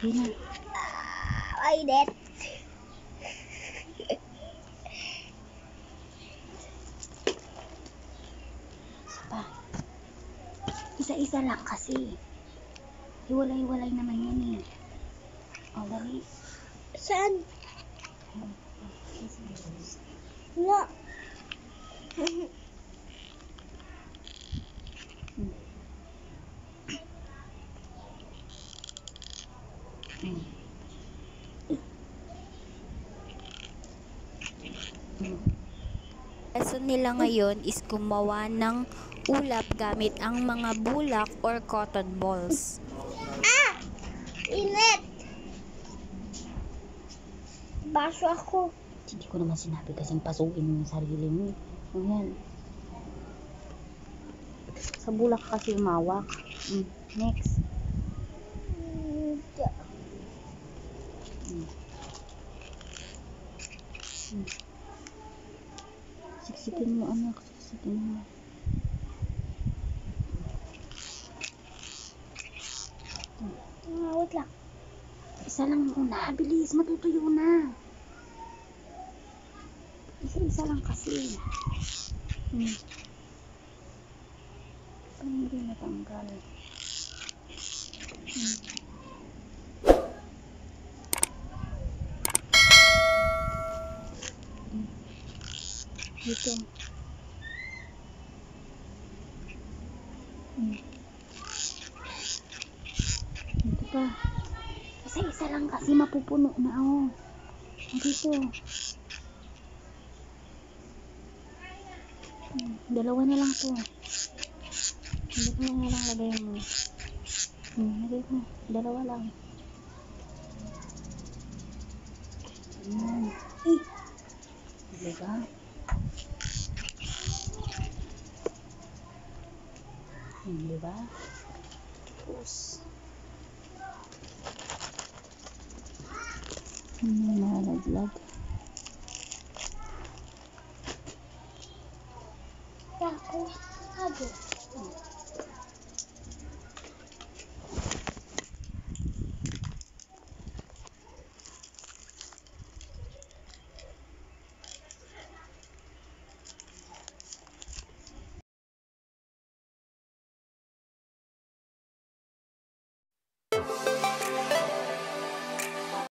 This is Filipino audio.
Napakainit. Isa pa. Isa-isa lang kasi. Hiwalay-hiwalay naman yan eh. O, dali. Saan? Wala. lesson nila ngayon is gumawa ng ulap gamit ang mga bulak or cotton balls. Ah! Init! Baso ako. Hindi ko naman sinabi kasing pasukin mo yung sarili mo. Ayan. Sa bulak kasi umawak. Mm. Next. Siksikin mo anak. Siksikin mo. Ah, wait lang. Isa lang muna. Bilis. Matutuyo na. Isa-isa lang kasi. Hmm. Parang hindi natanggal. Hmm. Hmm. Dito. Hmm. Dito pa. Isa-isa lang kasi mapupuno na oh. Dito. Hmm, dalawa na lang to. Dalawa na lang lagay mo. Hmm, lagay mo. Dalawa lang. Hmm. Eh. Diba? Di ba? Tapos, hindi na nalaglag. Ako, ako.